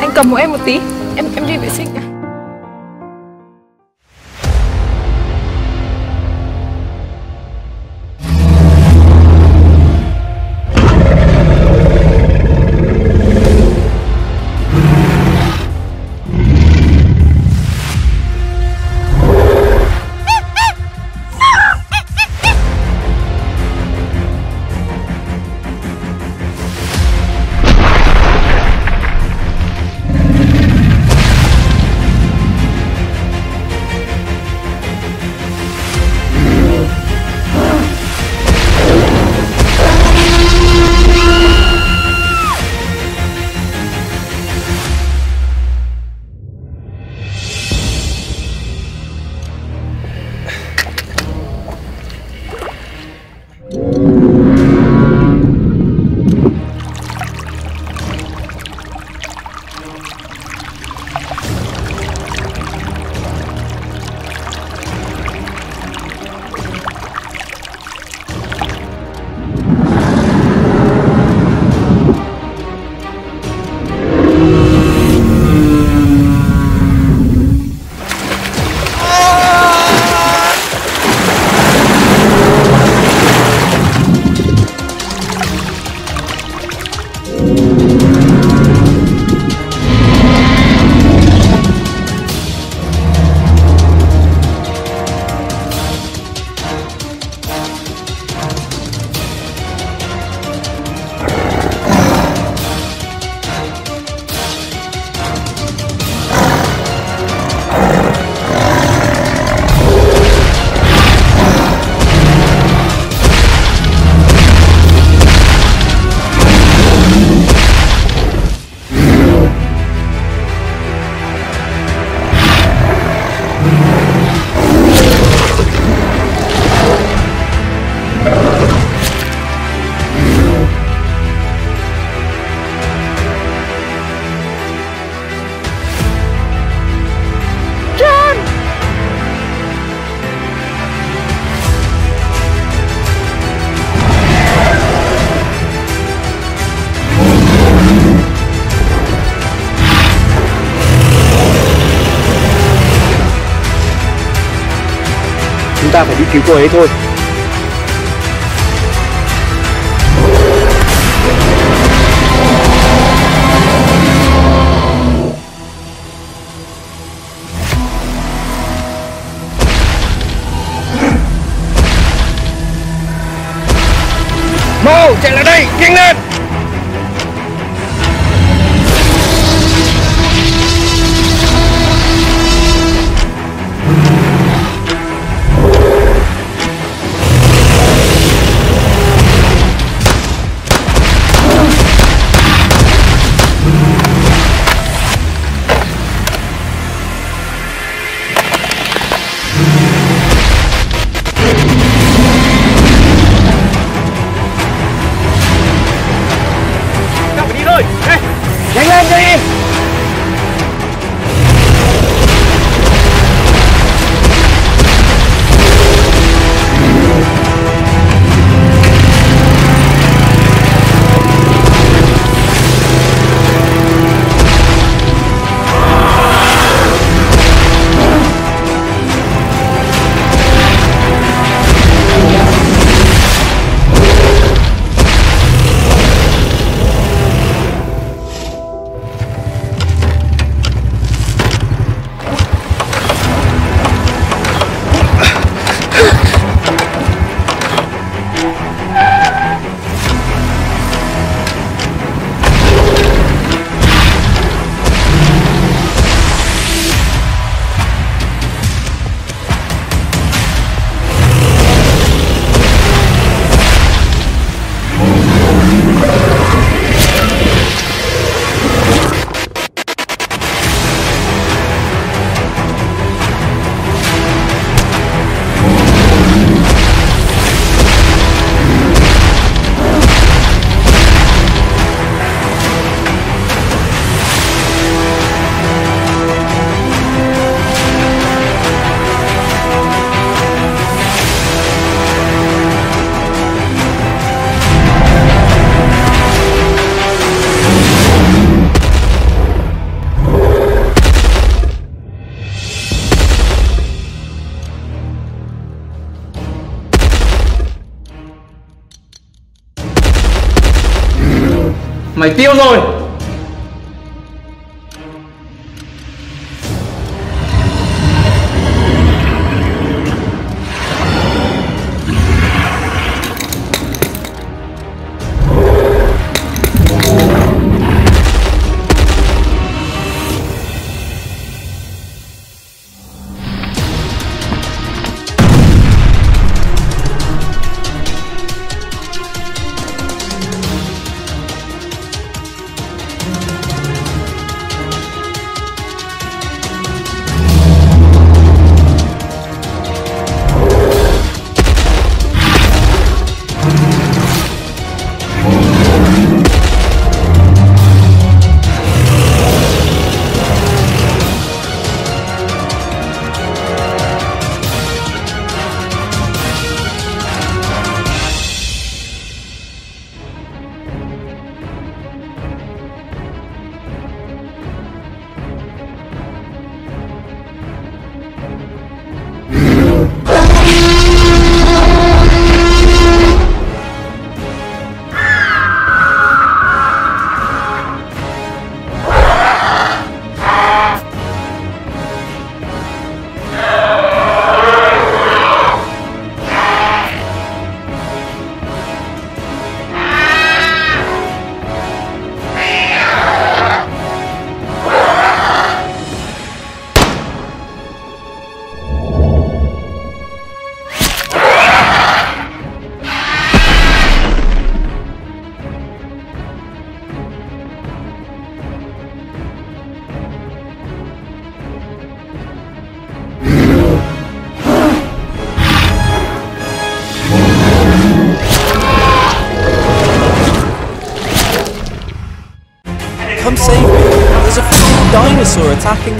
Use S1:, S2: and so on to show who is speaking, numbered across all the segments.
S1: Anh cầm hộ em một tí. Em em đi vệ sinh
S2: ta phải đi cứu cô ấy thôi. Mau chạy lại đây, nhanh lên!
S3: Mày tiêu rồi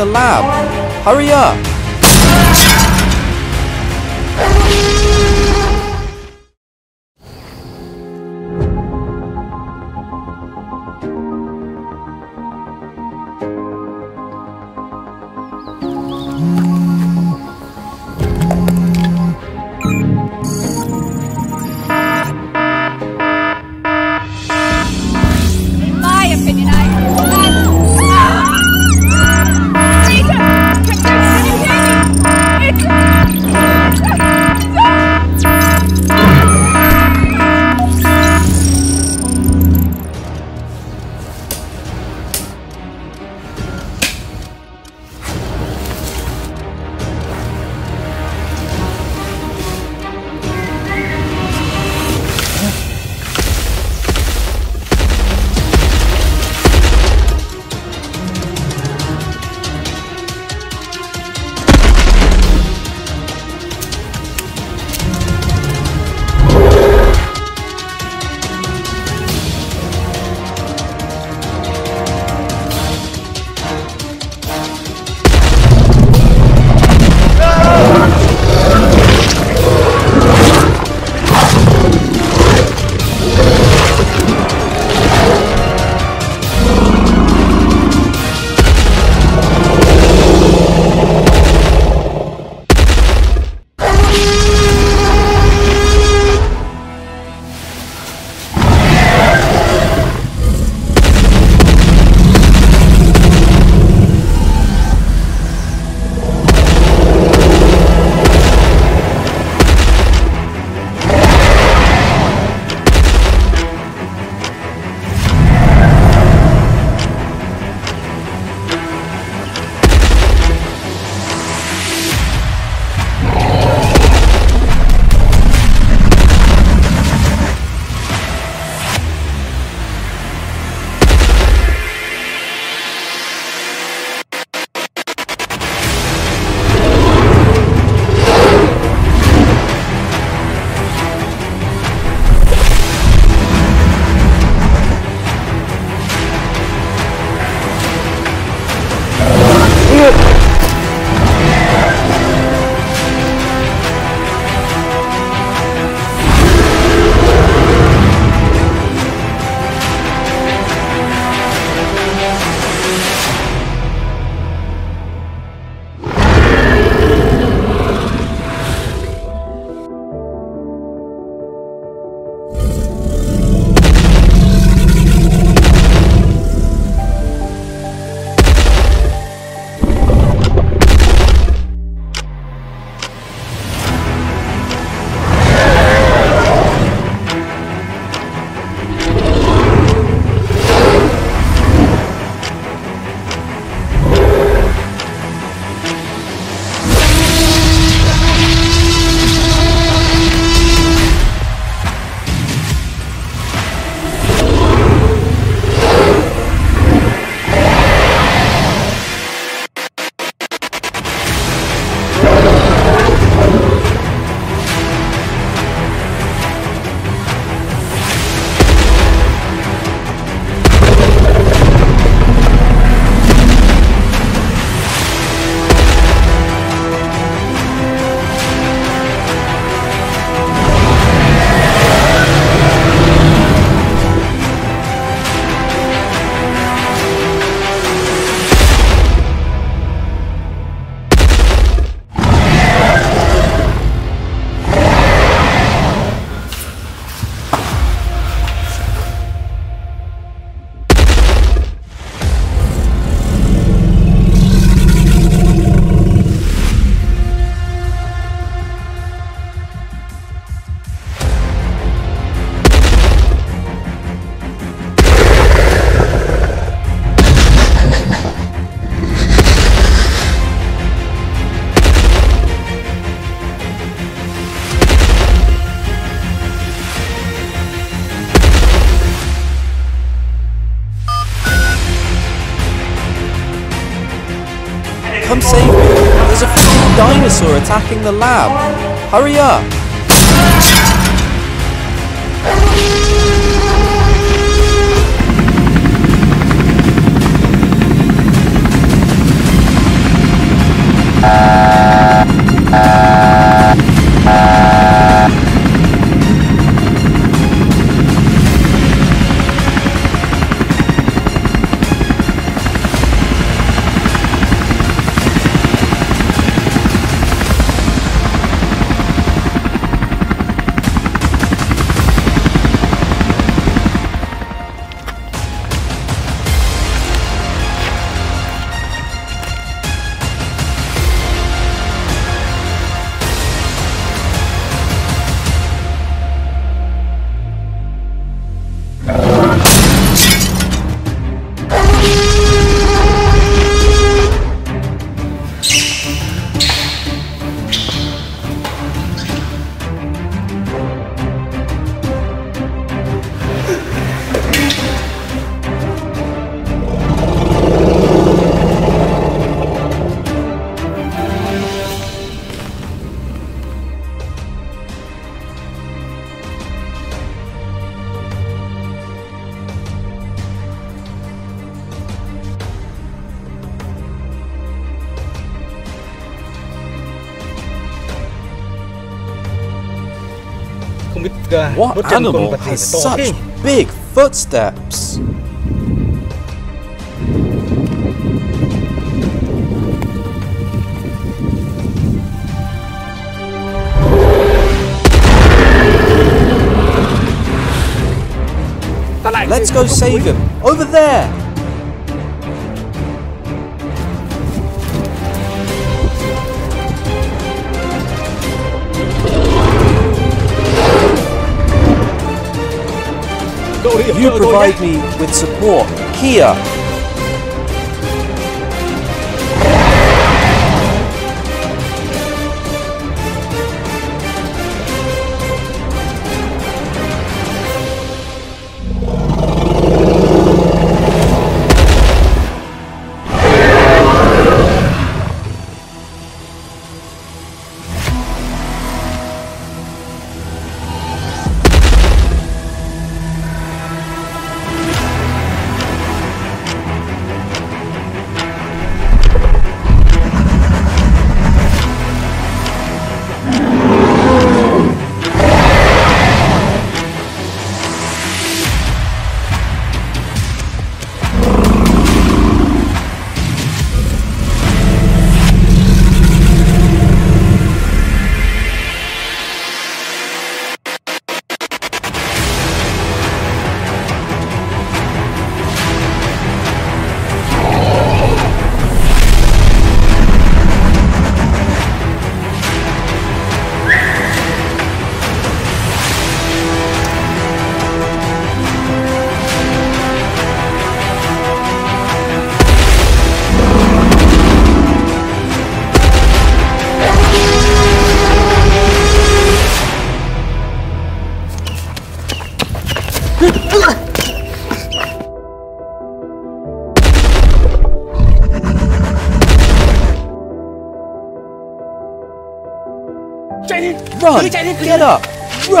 S1: the lab. Hurry up.
S3: Dinosaur attacking the lab. Hurry up!
S2: Biết uh,
S3: What
S2: bước chân con
S3: animal has
S2: mà to thế?
S3: such big footsteps? Let's go save him. Over there! You provide me with support. Here.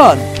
S3: Run!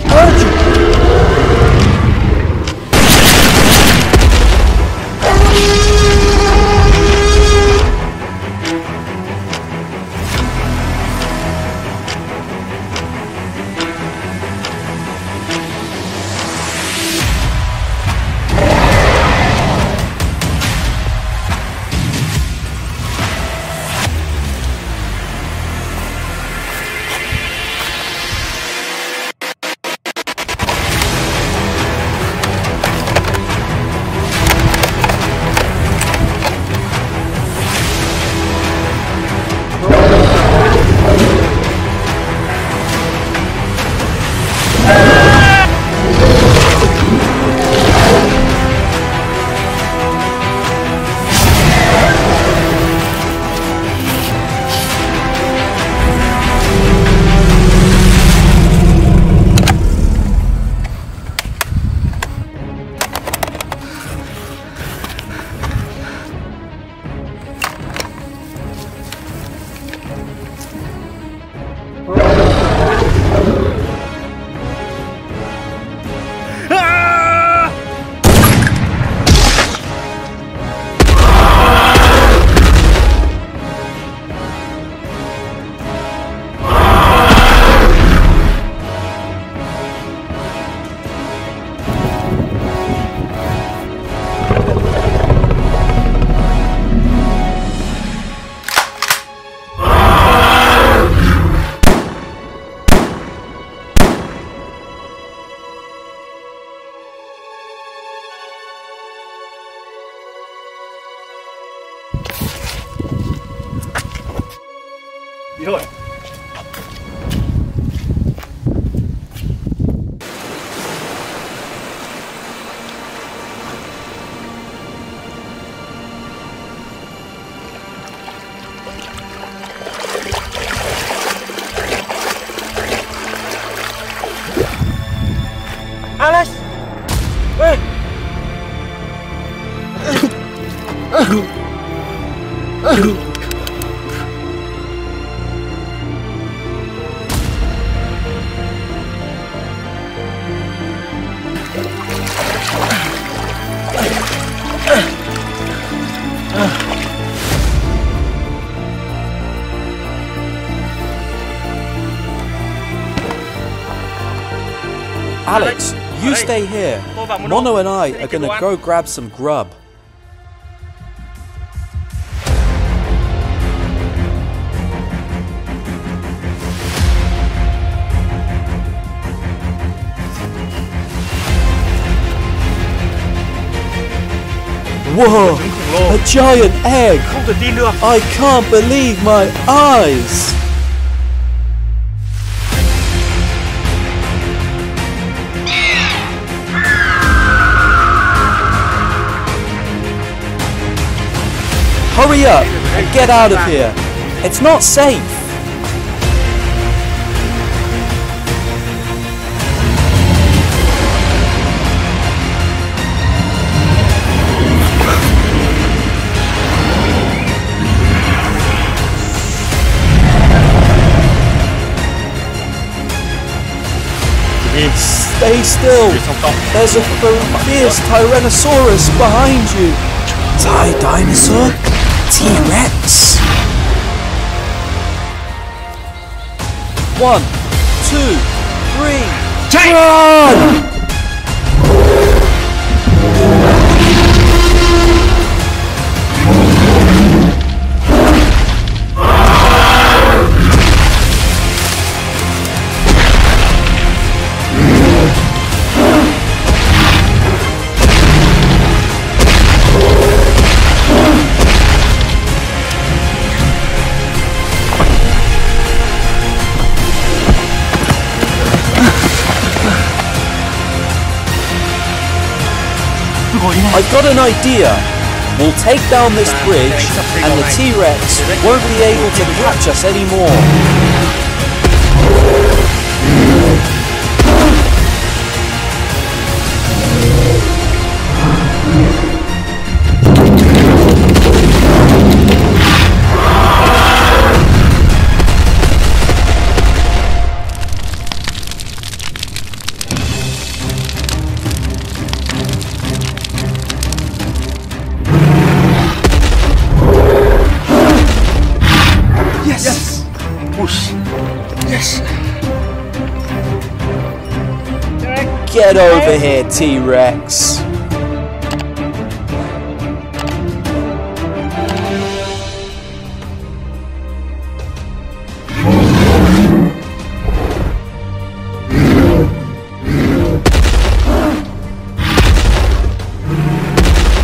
S3: Stay here.
S2: Mono.
S3: And I are gonna go grab some grub. Whoa!
S2: Trứng khổng lồ
S3: A giant egg!
S2: Không thể tin được
S3: I can't believe my eyes! Hurry up and get out of here. It's not safe. Stay still. There's a fierce Tyrannosaurus behind you. Ty dinosaur? T-Rex? One, two, three, run! I've got an idea. We'll take down this bridge and the T-Rex won't be able to catch us anymore. T-Rex.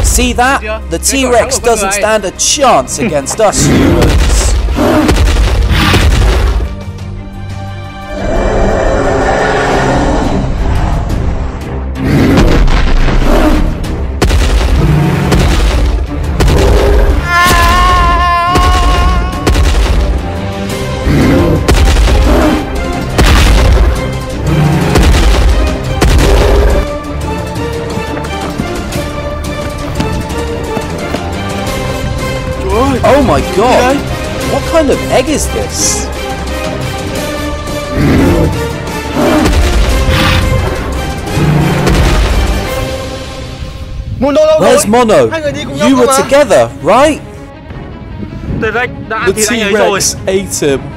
S3: See that? The T-Rex doesn't stand a chance against us humans. is this?
S2: Mono đâu
S3: Where's
S2: rồi
S3: Mono?
S2: Hai người đi cùng nhau
S3: You were together, right?
S2: T-Rex
S3: The
S2: ăn thịt anh
S3: T-Rex ate him.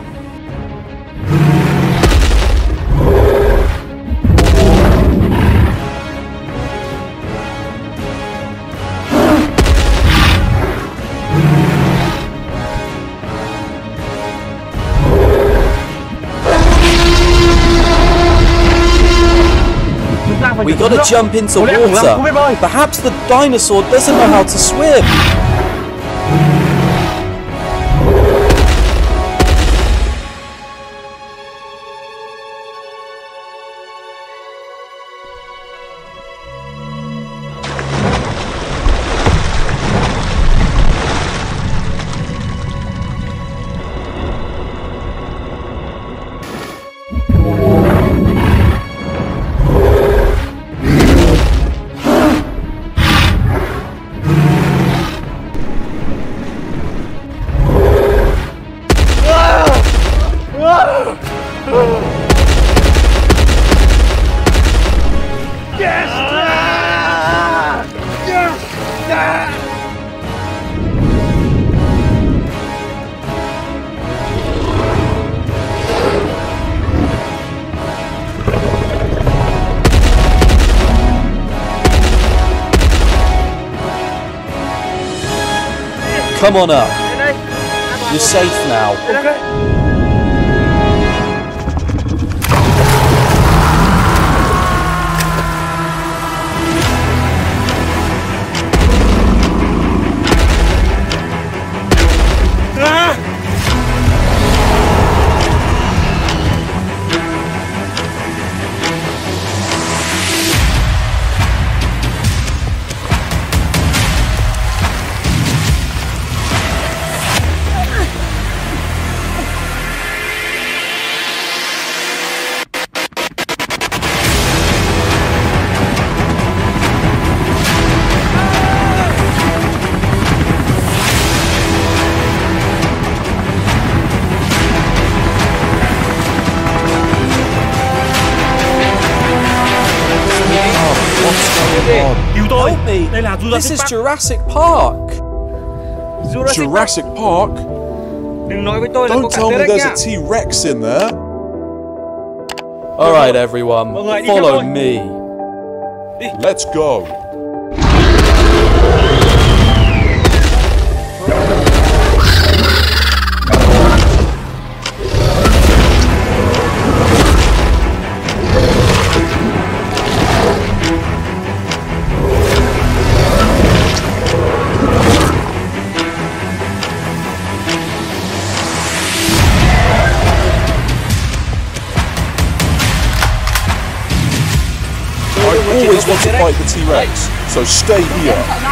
S3: Gotta jump into
S2: Có lẽ khủng long không biết bơi
S3: water. Perhaps the dinosaur doesn't know how to swim. Come on up. You're safe now. This is Jurassic Park.
S2: Jurassic Park.
S4: Jurassic Park?
S2: Đừng nói với tôi
S4: Don't tell me there's
S2: nha.
S4: a T-Rex in there.
S3: All right, everyone,
S2: Mọi người đi theo
S3: follow me.
S4: Let's go. Fight the T-Rex, so stay here.